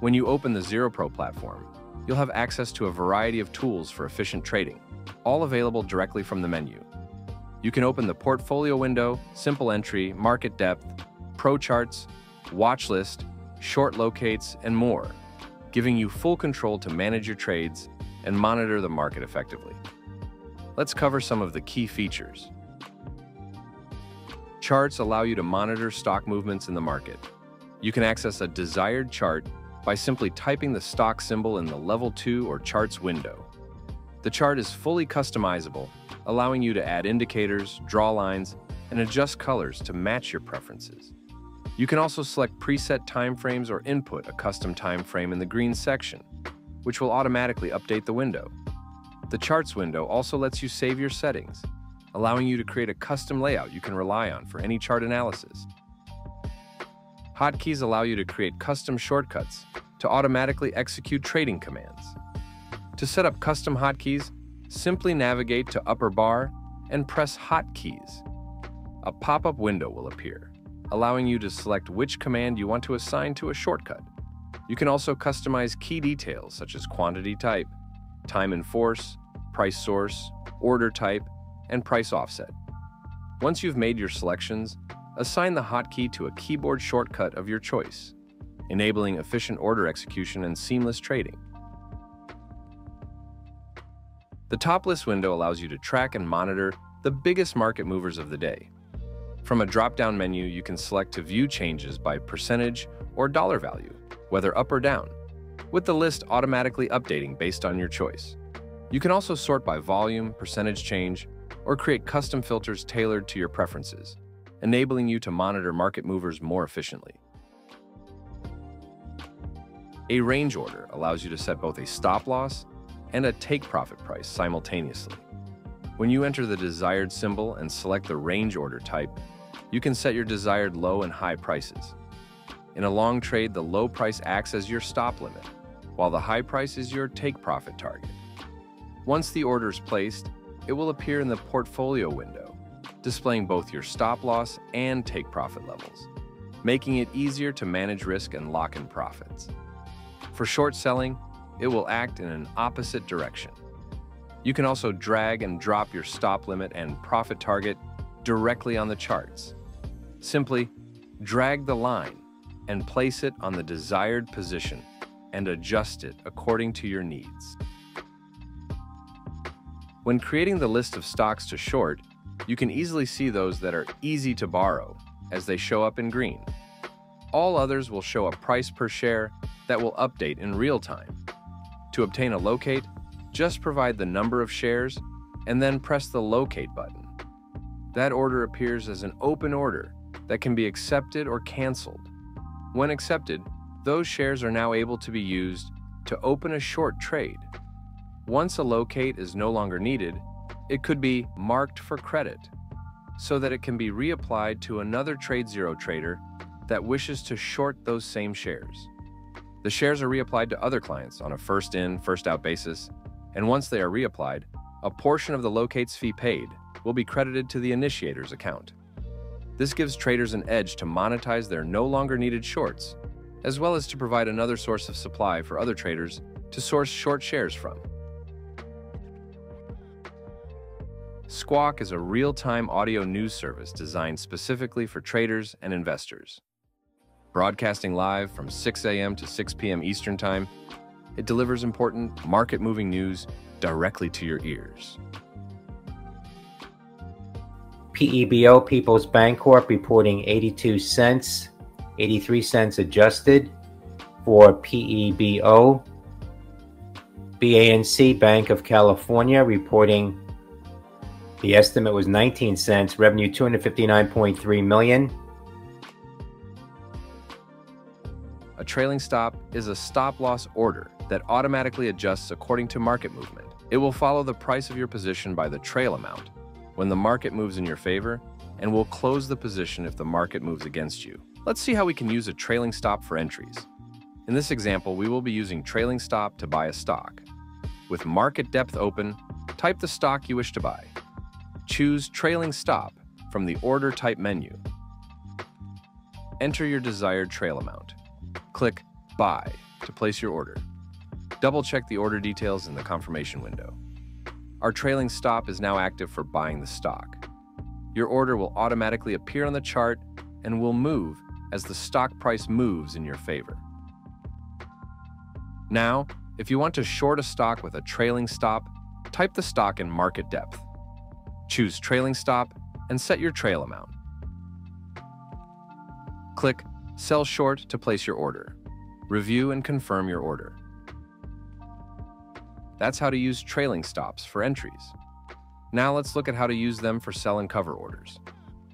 When you open the ZeroPro platform, you'll have access to a variety of tools for efficient trading, all available directly from the menu. You can open the portfolio window, simple entry, market depth, pro charts, watch list, short locates, and more, giving you full control to manage your trades and monitor the market effectively. Let's cover some of the key features. Charts allow you to monitor stock movements in the market. You can access a desired chart by simply typing the stock symbol in the Level 2 or Charts window. The chart is fully customizable, allowing you to add indicators, draw lines, and adjust colors to match your preferences. You can also select preset timeframes or input a custom time frame in the green section, which will automatically update the window. The Charts window also lets you save your settings, allowing you to create a custom layout you can rely on for any chart analysis. Hotkeys allow you to create custom shortcuts to automatically execute trading commands. To set up custom hotkeys, simply navigate to upper bar and press Hotkeys. A pop-up window will appear, allowing you to select which command you want to assign to a shortcut. You can also customize key details such as quantity type, time and force, price source, order type, and price offset. Once you've made your selections, assign the hotkey to a keyboard shortcut of your choice, enabling efficient order execution and seamless trading. The top list window allows you to track and monitor the biggest market movers of the day. From a drop-down menu, you can select to view changes by percentage or dollar value, whether up or down, with the list automatically updating based on your choice. You can also sort by volume, percentage change, or create custom filters tailored to your preferences, enabling you to monitor market movers more efficiently. A range order allows you to set both a stop loss and a take profit price simultaneously. When you enter the desired symbol and select the range order type, you can set your desired low and high prices. In a long trade, the low price acts as your stop limit, while the high price is your take profit target. Once the order is placed, it will appear in the portfolio window, displaying both your stop loss and take profit levels, making it easier to manage risk and lock in profits. For short selling, it will act in an opposite direction. You can also drag and drop your stop limit and profit target directly on the charts. Simply drag the line and place it on the desired position and adjust it according to your needs. When creating the list of stocks to short, you can easily see those that are easy to borrow, as they show up in green. All others will show a price per share that will update in real time. To obtain a locate, just provide the number of shares and then press the locate button. That order appears as an open order that can be accepted or canceled. When accepted, those shares are now able to be used to open a short trade. Once a locate is no longer needed, it could be marked for credit so that it can be reapplied to another TradeZero trader that wishes to short those same shares. The shares are reapplied to other clients on a first in, first out basis, and once they are reapplied, a portion of the locates fee paid will be credited to the initiator's account. This gives traders an edge to monetize their no longer needed shorts, as well as to provide another source of supply for other traders to source short shares from. Squawk is a real-time audio news service designed specifically for traders and investors. Broadcasting live from 6 a.m. to 6 p.m. Eastern Time, it delivers important market-moving news directly to your ears. PEBO, Peoples Bancorp reporting 82 cents, 83 cents adjusted for PEBO. BANC, Bank of California, reporting the estimate was 19 cents, revenue 259.3 million. A trailing stop is a stop loss order that automatically adjusts according to market movement. It will follow the price of your position by the trail amount when the market moves in your favor and will close the position if the market moves against you. Let's see how we can use a trailing stop for entries. In this example, we will be using trailing stop to buy a stock. With market depth open, type the stock you wish to buy. Choose Trailing Stop from the Order Type menu. Enter your desired trail amount. Click Buy to place your order. Double check the order details in the confirmation window. Our trailing stop is now active for buying the stock. Your order will automatically appear on the chart and will move as the stock price moves in your favor. Now, if you want to short a stock with a trailing stop, type the stock in market depth. Choose trailing stop and set your trail amount. Click Sell Short to place your order. Review and confirm your order. That's how to use trailing stops for entries. Now let's look at how to use them for sell and cover orders.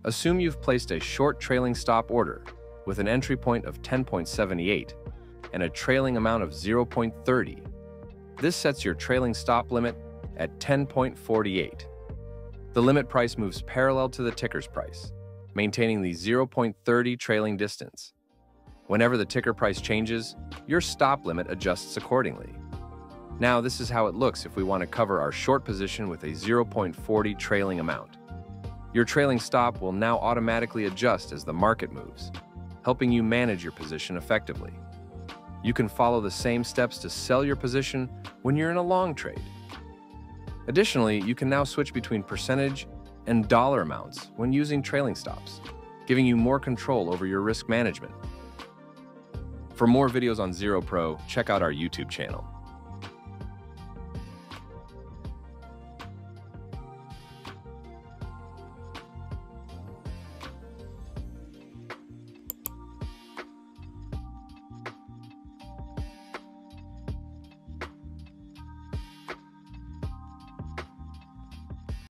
Assume you've placed a short trailing stop order with an entry point of 10.78 and a trailing amount of 0.30. This sets your trailing stop limit at 10.48. The limit price moves parallel to the ticker's price, maintaining the 0.30 trailing distance. Whenever the ticker price changes, your stop limit adjusts accordingly. Now, this is how it looks if we want to cover our short position with a 0.40 trailing amount. Your trailing stop will now automatically adjust as the market moves, helping you manage your position effectively. You can follow the same steps to sell your position when you're in a long trade. Additionally, you can now switch between percentage and dollar amounts when using trailing stops, giving you more control over your risk management. For more videos on ZeroPro, check out our YouTube channel.